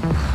Bye.